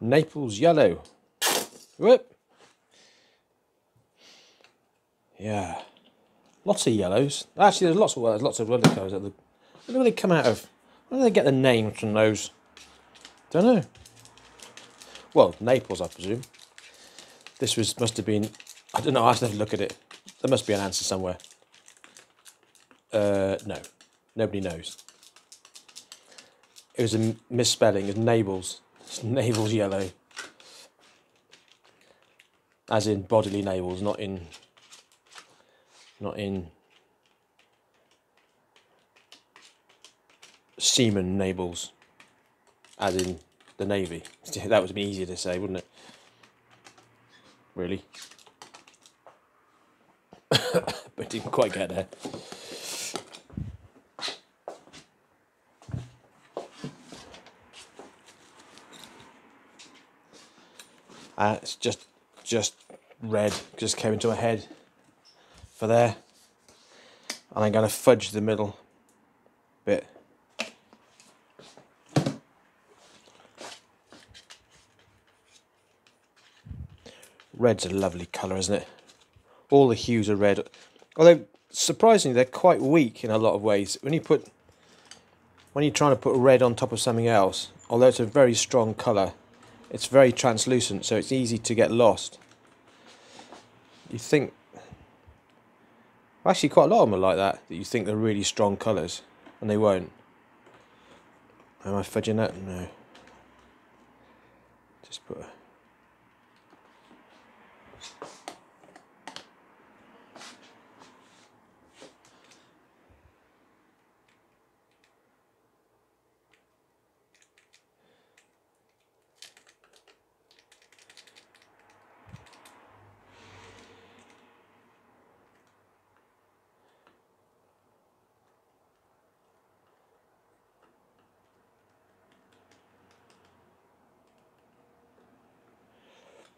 Naples yellow. Whoop. Yeah. Lots of yellows. Actually, there's lots of well, there's lots of other colours. At the, where do they come out of? Where do they get the names from those? Don't know. Well, Naples, I presume. This was must have been. I don't know. I have to look at it. There must be an answer somewhere. Uh, no, nobody knows. It was a misspelling. It's Nabals. Navels yellow. As in bodily navels, not in. Not in. Seaman navels. As in the navy. That would be easier to say, wouldn't it? Really. but didn't quite get there. Uh, it's just just red just came into my head. For there. And I'm going to fudge the middle bit. Red's a lovely colour isn't it? All the hues are red. Although surprisingly they're quite weak in a lot of ways. When you put when you're trying to put red on top of something else although it's a very strong colour it's very translucent, so it's easy to get lost. You think... Actually, quite a lot of them are like that, that you think they're really strong colours, and they won't. Am I fudging that? No. Just put a...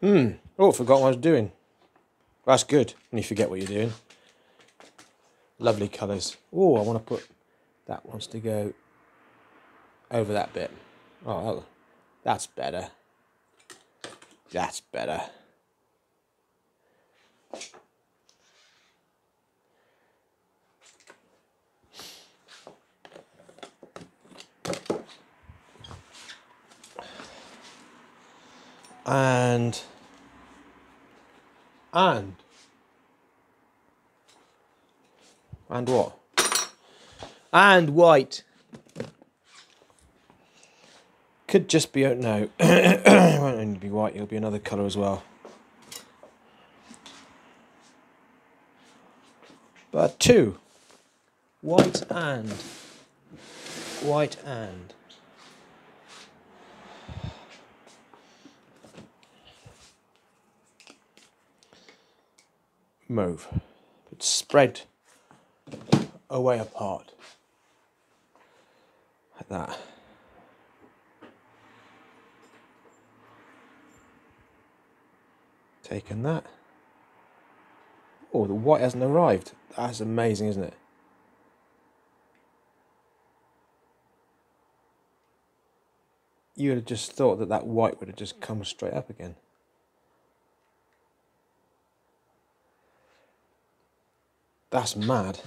Hmm. Oh, forgot what I was doing. That's good when you forget what you're doing. Lovely colours. Oh, I want to put that wants to go over that bit. Oh, that's better. That's better. And and and what? And white. Could just be oh, no. It won't only be white it'll be another color as well. But two. White and. White and move, but spread away apart like that. Taking that. Oh, the white hasn't arrived. That's amazing, isn't it? You would have just thought that that white would have just come straight up again. That's mad.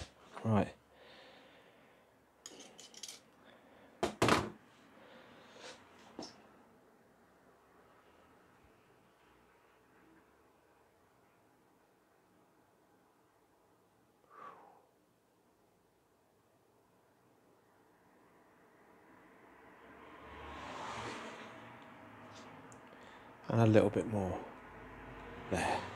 Right. and a little bit more there.